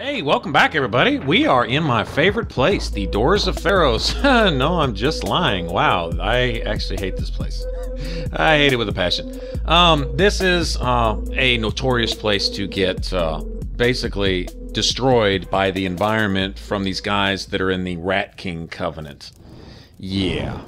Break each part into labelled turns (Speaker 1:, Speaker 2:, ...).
Speaker 1: Hey, welcome back, everybody. We are in my favorite place, the Doors of Pharros. no, I'm just lying. Wow, I actually hate this place. I hate it with a passion. Um, this is uh, a notorious place to get uh, basically destroyed by the environment from these guys that are in the Rat King Covenant. Yeah.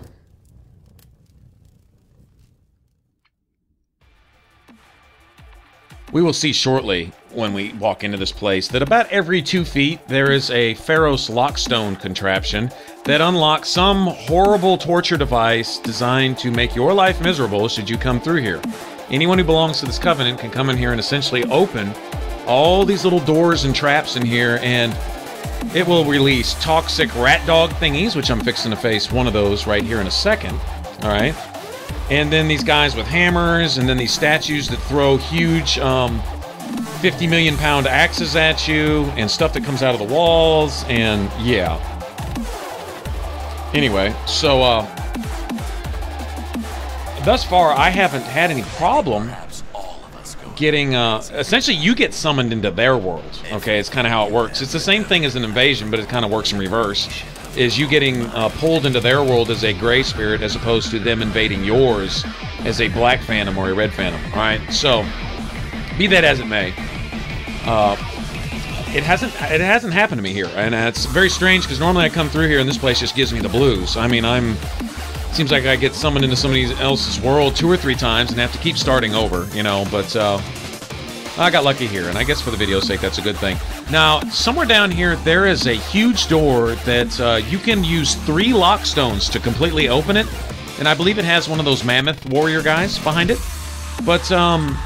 Speaker 1: We will see shortly when we walk into this place that about every two feet there is a Pharros lockstone contraption that unlocks some horrible torture device designed to make your life miserable should you come through here. Anyone who belongs to this covenant can come in here and essentially open all these little doors and traps in here and it will release toxic rat dog thingies, which I'm fixing to face one of those right here in a second. All right. And then these guys with hammers, and then these statues that throw huge um, 50 million pound axes at you, and stuff that comes out of the walls, and yeah. Anyway, so uh, thus far I haven't had any problem getting uh, essentially you get summoned into their world okay it's kind of how it works it's the same thing as an invasion but it kind of works in reverse is you getting uh, pulled into their world as a gray spirit as opposed to them invading yours as a black phantom or a red phantom. All right, so be that as it may, uh, it hasn't it hasn't happened to me here, and it's very strange because normally I come through here and this place just gives me the blues. I mean, I'm seems like I get summoned into somebody else's world two or three times and have to keep starting over, you know. But uh, I got lucky here, and I guess for the video's sake, that's a good thing. Now, somewhere down here, there is a huge door that uh, you can use three lock stones to completely open it, and I believe it has one of those mammoth warrior guys behind it. But um,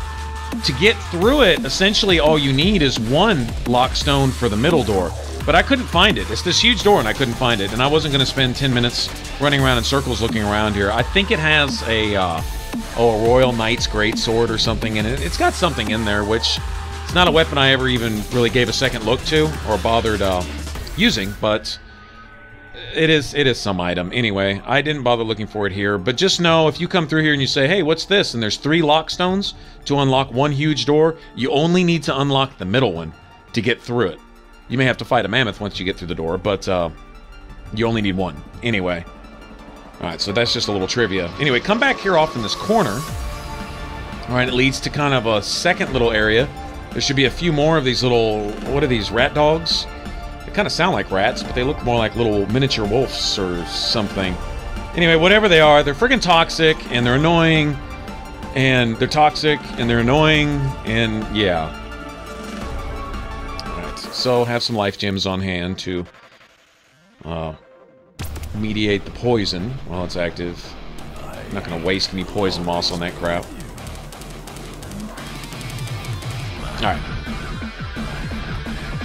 Speaker 1: to get through it, essentially all you need is one lock stone for the middle door. But I couldn't find it. It's this huge door, and I couldn't find it. And I wasn't going to spend 10 minutes running around in circles looking around here. I think it has a... Uh, oh, a Royal Knight's Great Sword or something in it. It's got something in there, which it's not a weapon I ever even really gave a second look to or bothered uh, using, but it is it is some item. Anyway, I didn't bother looking for it here, but just know if you come through here and you say, hey, what's this? And there's three lock stones to unlock one huge door, you only need to unlock the middle one to get through it. You may have to fight a mammoth once you get through the door, but uh, you only need one. Anyway, Alright, so that's just a little trivia. Anyway, come back here off in this corner. Alright, it leads to kind of a second little area. There should be a few more of these little... What are these? Rat dogs? Kind of sound like rats, but they look more like little miniature wolves or something. Anyway, whatever they are, they're freaking toxic, and they're annoying, and they're toxic, and they're annoying, and yeah. Alright, so have some life gems on hand to... Uh, mediate the poison while it's active. I'm not going to waste any poison moss on that crap.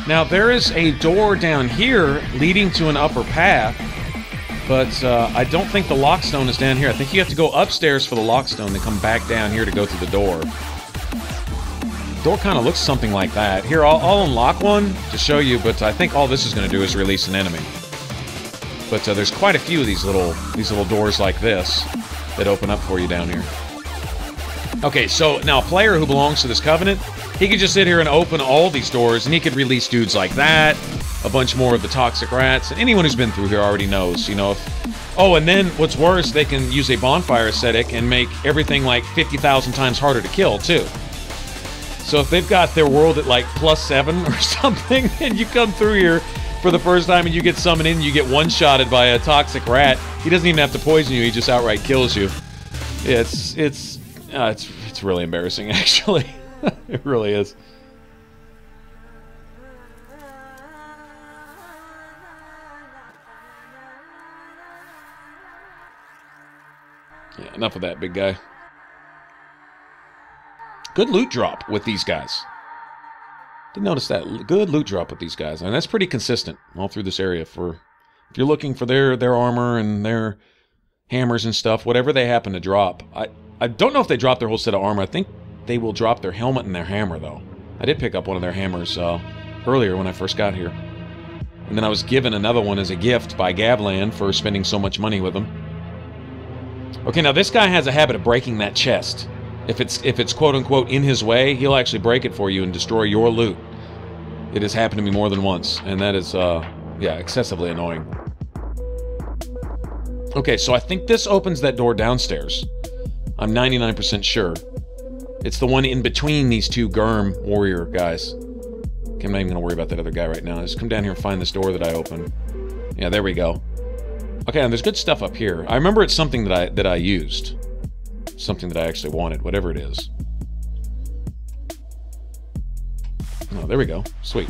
Speaker 1: Now, there is a door down here leading to an upper path, but uh, I don't think the lockstone is down here. I think you have to go upstairs for the lockstone, then come back down here to go through the door. The door kind of looks something like that. Here, I'll, I'll unlock one to show you, but I think all this is going to do is release an enemy. But uh, there's quite a few of these little these little doors like this that open up for you down here. Okay, so now a player who belongs to this covenant, he could just sit here and open all these doors, and he could release dudes like that, a bunch more of the toxic rats. And Anyone who's been through here already knows, you know. If, oh, and then what's worse, they can use a bonfire ascetic and make everything like 50,000 times harder to kill, too. So if they've got their world at like plus seven or something, and you come through here for the first time and you get summoned in, you get one-shotted by a toxic rat. He doesn't even have to poison you; he just outright kills you. It's it's uh, it's it's really embarrassing, actually. it really is. Yeah, enough of that, big guy. Good loot drop with these guys. Didn't notice that. Good loot drop with these guys. and that's pretty consistent all through this area. For If you're looking for their, their armor and their hammers and stuff, whatever they happen to drop. I, I don't know if they drop their whole set of armor. I think they will drop their helmet and their hammer, though. I did pick up one of their hammers uh, earlier when I first got here. And then I was given another one as a gift by Gavlan for spending so much money with them. Okay, now this guy has a habit of breaking that chest. If it's if it's quote unquote in his way, he'll actually break it for you and destroy your loot. It has happened to me more than once, and that is, uh, yeah, excessively annoying. Okay, so I think this opens that door downstairs. I'm 99% sure. It's the one in between these two Germ warrior guys. Okay, I'm not even gonna worry about that other guy right now. Just come down here and find this door that I opened. Yeah, there we go. Okay, and there's good stuff up here. I remember it's something that I that I used. Something that I actually wanted, whatever it is. Oh, there we go. Sweet.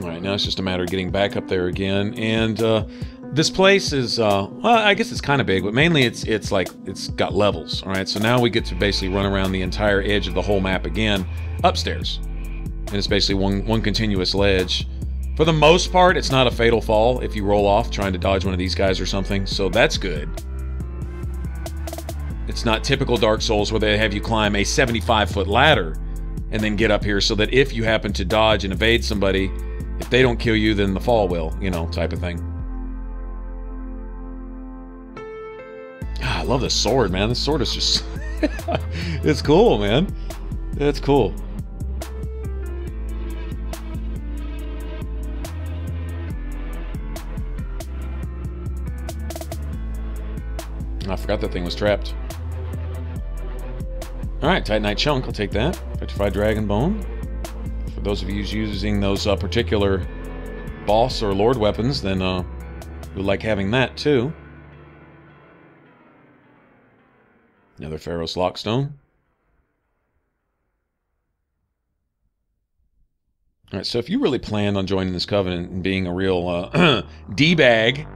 Speaker 1: All right, now it's just a matter of getting back up there again. And uh, this place is, uh, well, I guess it's kind of big, but mainly it's it's like it's got levels. All right, so now we get to basically run around the entire edge of the whole map again, upstairs, and it's basically one one continuous ledge. For the most part, it's not a fatal fall if you roll off trying to dodge one of these guys or something, so that's good. It's not typical Dark Souls where they have you climb a 75 foot ladder and then get up here so that if you happen to dodge and evade somebody, if they don't kill you, then the fall will, you know, type of thing. Love this sword, man. This sword is just. it's cool, man. It's cool. I forgot that thing was trapped. Alright, Titanite Chunk, I'll take that. Petrified Dragon Bone. For those of you using those uh, particular boss or lord weapons, then uh, you like having that too. Another Pharros' Lockstone. Alright, so if you really plan on joining this covenant and being a real uh, D-bag,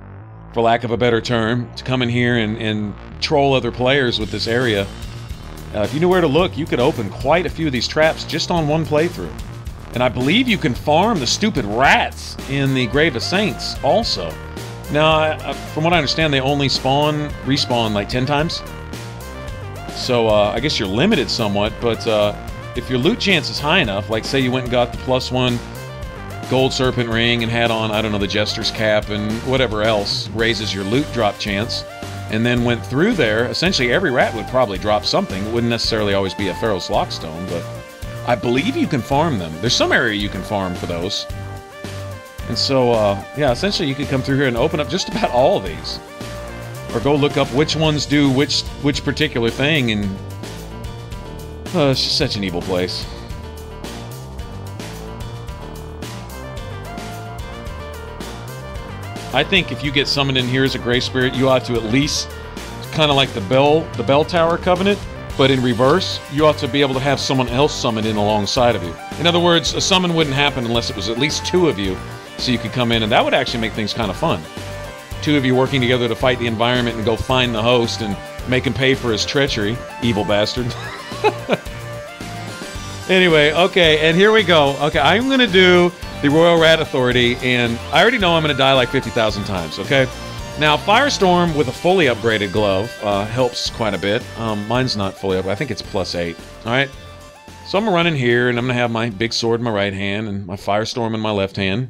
Speaker 1: for lack of a better term, to come in here and, and troll other players with this area, uh, if you knew where to look, you could open quite a few of these traps just on one playthrough. And I believe you can farm the stupid rats in the Grave of Saints also. Now, from what I understand, they only spawn, respawn like 10 times. So uh, I guess you're limited somewhat, but uh, if your loot chance is high enough, like say you went and got the plus one gold serpent ring and had on, I don't know, the jester's cap and whatever else raises your loot drop chance, and then went through there, essentially every rat would probably drop something. It wouldn't necessarily always be a Pharros' Lockstone, but I believe you can farm them. There's some area you can farm for those. And so, uh, yeah, essentially you could come through here and open up just about all of these. Or go look up which ones do which which particular thing, and... Uh, it's just such an evil place. I think if you get summoned in here as a Gray Spirit, you ought to at least, kind of like the Bell, the Bell Tower Covenant, but in reverse, you ought to be able to have someone else summoned in alongside of you. In other words, a summon wouldn't happen unless it was at least two of you, so you could come in, and that would actually make things kind of fun. Two of you working together to fight the environment and go find the host and make him pay for his treachery, evil bastard. anyway, okay, and here we go. Okay, I'm gonna do the Royal Rat Authority, and I already know I'm to die like 50,000 times, okay? Now, Firestorm with a fully upgraded glove uh, helps quite a bit. Um, mine's not fully up. I think it's plus 8, alright? So I'm running here, and I'm going to have my big sword in my right hand and my Firestorm in my left hand.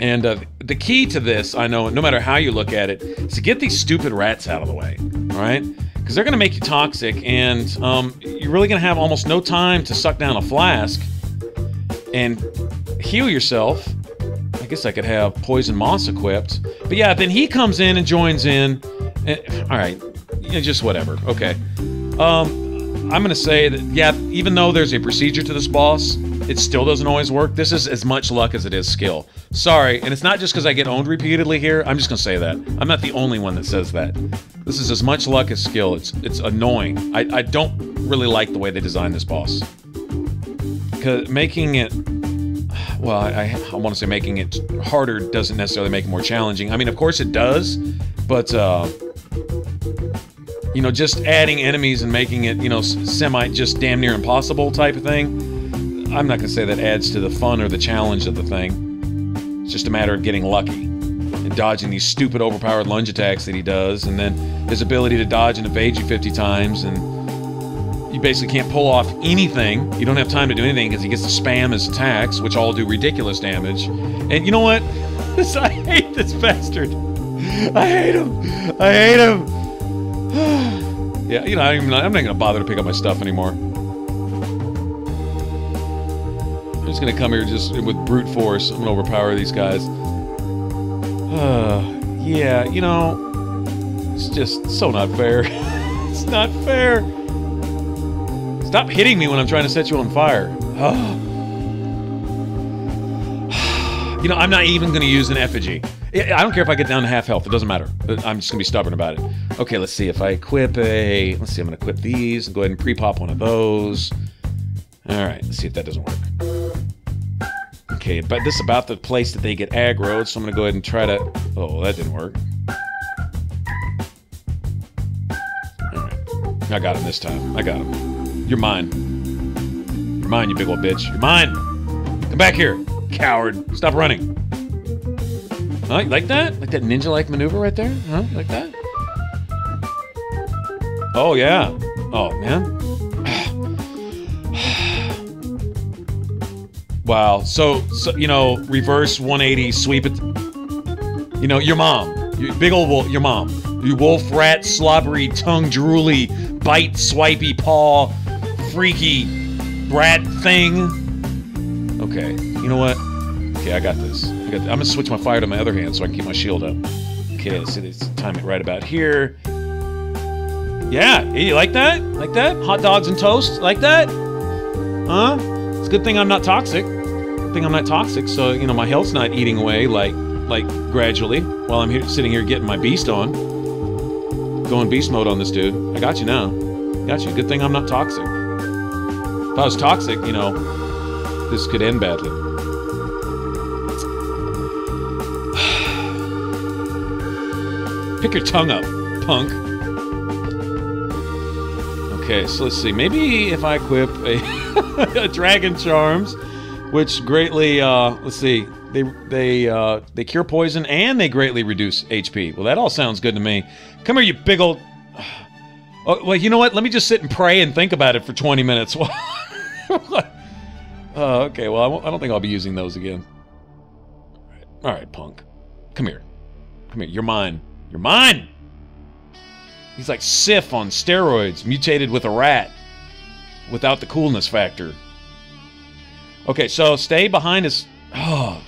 Speaker 1: And uh, the key to this, I know, no matter how you look at it, is to get these stupid rats out of the way, alright? Because they're going to make you toxic, and um, you're really going to have almost no time to suck down a flask and heal yourself. I guess I could have Poison Moss equipped. But yeah, then he comes in and joins in. And, all right, yeah, just whatever. Okay. Um, I'm going to say that, yeah, even though there's a procedure to this boss, it still doesn't always work. This is as much luck as it is skill. Sorry, and it's not just because I get owned repeatedly here. I'm just going to say that. I'm not the only one that says that. This is as much luck as skill. It's it's annoying. I, I don't really like the way they designed this boss. Because making it well, I, I want to say making it harder doesn't necessarily make it more challenging. I mean, of course it does, but uh, you know, just adding enemies and making it you know semi just damn near impossible type of thing. I'm not gonna say that adds to the fun or the challenge of the thing. It's just a matter of getting lucky and dodging these stupid overpowered lunge attacks that he does, and then his ability to dodge and evade you 50 times and you basically can't pull off anything. You don't have time to do anything because he gets to spam his attacks, which all do ridiculous damage. And you know what? I hate this bastard. I hate him. I hate him. Yeah, you know, I'm not, I'm not gonna bother to pick up my stuff anymore. I'm just gonna come here just with brute force. I'm gonna overpower these guys. Uh, yeah, you know, it's just so not fair. it's not fair. Stop hitting me when I'm trying to set you on fire. you know, I'm not even gonna use an effigy. I don't care if I get down to half health. It doesn't matter. I'm just gonna be stubborn about it. Okay, let's see if I equip a. Let's see. I'm gonna equip these and go ahead and pre-pop one of those. All right. Let's see if that doesn't work. Okay, but this is about the place that they get aggroed, so I'm gonna go ahead and try to. Oh, that didn't work. All right. I got him this time. I got him. You're mine. You're mine, you big old bitch. You're mine. Come back here, coward. Stop running. You like that? Like that ninja-like maneuver right there? Huh? Like that? Oh, yeah. Oh, man. wow. So, so, you know, reverse 180, sweep it. You know, your mom. You, big old wolf, your mom. You wolf, rat, slobbery, tongue, drooly, bite, swipey, paw, freaky, rat thing. Okay. You know what? Okay, I got this. I I'm gonna switch my fire to my other hand so I can keep my shield up. Okay, let's see. Let's time it right about here. Yeah, you like that? Like that? Hot dogs and toast? Like that? Huh? It's a good thing I'm not toxic. Good thing I'm not toxic, so you know my health's not eating away like like gradually while I'm here sitting here getting my beast on. Going beast mode on this dude. I got you now. Got you. Good thing I'm not toxic. If I was toxic, you know, this could end badly. Pick your tongue up, punk. Okay, so let's see. Maybe if I equip a, a Dragon Charms, which greatly, uh, let's see, they they uh, they cure poison and they greatly reduce HP. Well, that all sounds good to me. Come here, you big old. Oh, well, you know what? Let me just sit and pray and think about it for 20 minutes. uh, okay, well, I, don't think I'll be using those again. All right, all right, punk. Come here. Come here. You're mine. You're mine! He's like Sif on steroids, mutated with a rat. Without the coolness factor. Okay, so stay behind his... Oh.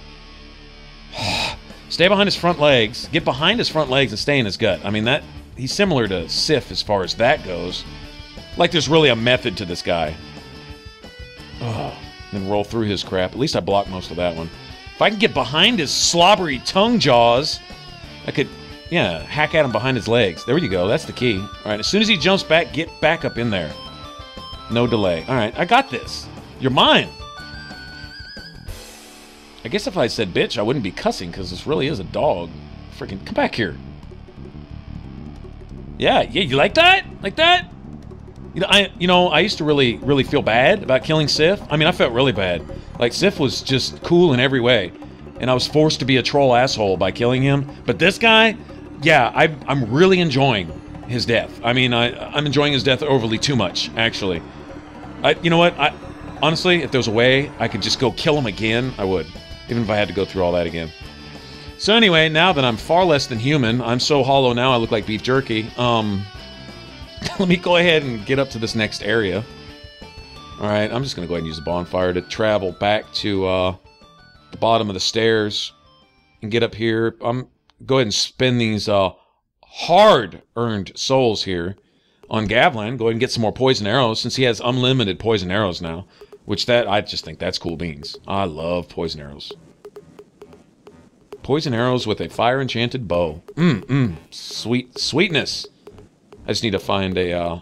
Speaker 1: stay behind his front legs. Get behind his front legs and stay in his gut. I mean, that... He's similar to Sif as far as that goes. Like there's really a method to this guy. Oh. Then roll through his crap. At least I blocked most of that one. If I can get behind his slobbery tongue jaws, I could yeah, hack at him behind his legs. There you go. That's the key. All right, as soon as he jumps back, get back up in there. No delay. All right, I got this. You're mine. I guess if I said bitch, I wouldn't be cussing because this really is a dog. Freaking come back here. Yeah, yeah, you like that? Like that? You know, I you know, I used to really, really feel bad about killing Sif. I mean, I felt really bad. Like Sif was just cool in every way. And I was forced to be a troll asshole by killing him. But this guy, yeah, I, I'm really enjoying his death. I mean, I, I'm enjoying his death overly too much, actually. I, you know what? I, honestly, if there was a way I could just go kill him again, I would. Even if I had to go through all that again. So anyway, now that I'm far less than human, I'm so hollow now I look like beef jerky. Um, let me go ahead and get up to this next area. Alright, I'm just going to go ahead and use the bonfire to travel back to uh, the bottom of the stairs and get up here. I'm go ahead and spend these uh, hard-earned souls here on Gavlan. Go ahead and get some more poison arrows since he has unlimited poison arrows now. Which that I just think that's cool beans. I love poison arrows. Poison arrows with a fire enchanted bow. Mmm, mmm. Sweet sweetness. I just need to find a uh,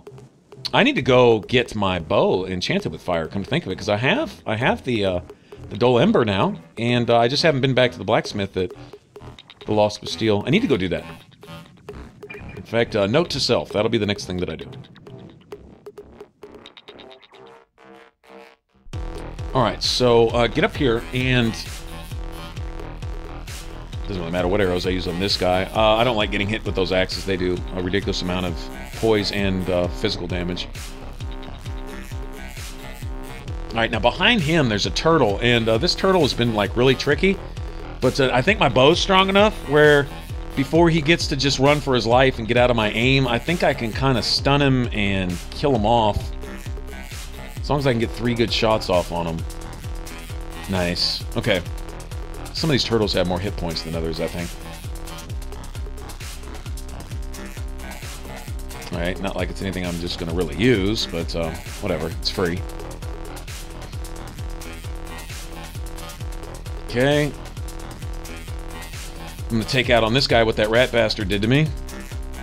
Speaker 1: I need to go get my bow enchanted with fire, come to think of it, because I have I have the uh, the dull ember now, and uh, I just haven't been back to the blacksmith that the Lost Bastille. I need to go do that. In fact, uh, note to self, that'll be the next thing that I do. Alright, so uh, get up here and... Doesn't really matter what arrows I use on this guy. Uh, I don't like getting hit with those axes. They do a ridiculous amount of poise and uh, physical damage. Alright, now behind him there's a turtle, and uh, this turtle has been like really tricky. But uh, I think my bow's strong enough where before he gets to just run for his life and get out of my aim, I think I can kind of stun him and kill him off. As long as I can get three good shots off on him. Nice. Okay. Some of these turtles have more hit points than others, I think. Alright, not like it's anything I'm just going to really use, but uh, whatever. It's free. Okay. I'm to take out on this guy what that rat bastard did to me.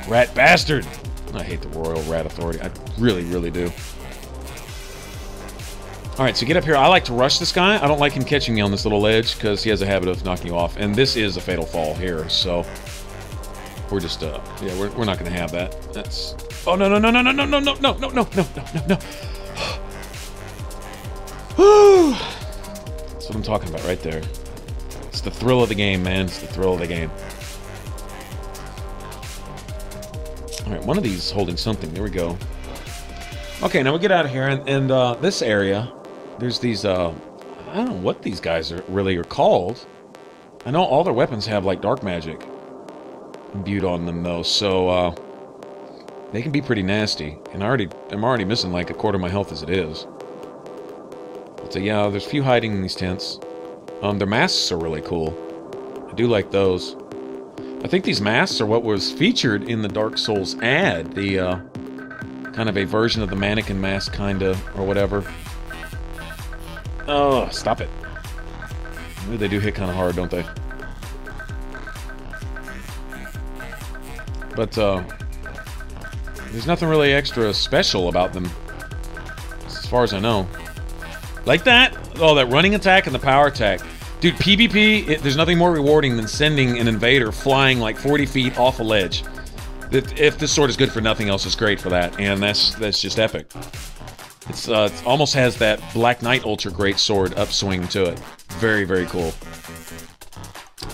Speaker 1: Rat bastard! I hate the Royal Rat Authority. I really, really do. Alright, so get up here. I like to rush this guy. I don't like him catching me on this little ledge because he has a habit of knocking you off. And this is a fatal fall here, so... We're just, uh, yeah, we're, we're not to have that. That's... Oh, no, no, no, no, no, no, no, no, no, no, no, no, no, no. That's what I'm talking about right there. The thrill of the game, man. It's the thrill of the game. Alright, one of these holding something. There we go. Okay, now we get out of here, and, and uh, this area there's these, uh, I don't know what these guys are really are called. I know all their weapons have, like, dark magic imbued on them, though, so, uh, they can be pretty nasty. And I already, I'm already missing, like, a quarter of my health as it is. But, uh, yeah, there's a few hiding in these tents. Um, their masks are really cool. I do like those. I think these masks are what was featured in the Dark Souls ad. The, uh, kind of a version of the mannequin mask, kinda, or whatever. Oh, stop it. They do hit kind of hard, don't they? But, uh, there's nothing really extra special about them, as far as I know. Like that? Oh, that running attack and the power attack. Dude, PvP, it, there's nothing more rewarding than sending an invader flying like 40 feet off a ledge. If this sword is good for nothing else, it's great for that, and that's that's just epic. It's uh, it almost has that Black Knight Ultra Great Sword upswing to it. Very, very cool.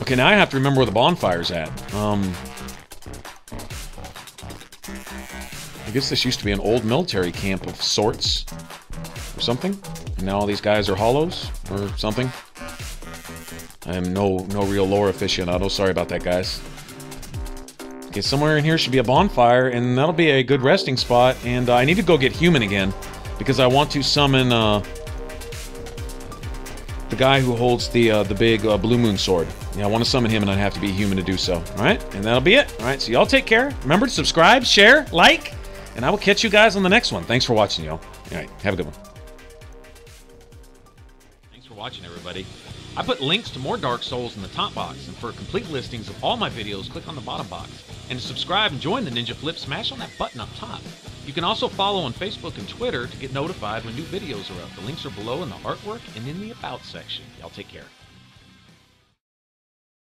Speaker 1: Okay, now I have to remember where the bonfire's at. Um, I guess this used to be an old military camp of sorts. Or something. And now all these guys are hollows. Or something. I am no, no real lore aficionado. Sorry about that, guys. Okay, somewhere in here should be a bonfire, and that'll be a good resting spot. And uh, I need to go get human again because I want to summon uh, the guy who holds the uh, the big uh, blue moon sword. Yeah, I want to summon him, and I have to be human to do so. All right, and that'll be it. All right, so y'all take care. Remember to subscribe, share, like, and I will catch you guys on the next one. Thanks for watching, y'all. All right, have a good one. Watching, everybody. I put links to more Dark Souls in the top box, and for complete listings of all my videos, click on the bottom box. And to subscribe and join the Ninja Flip, smash on that button up top. You can also follow on Facebook and Twitter to get notified when new videos are up. The links are below in the artwork and in the About section. Y'all take care.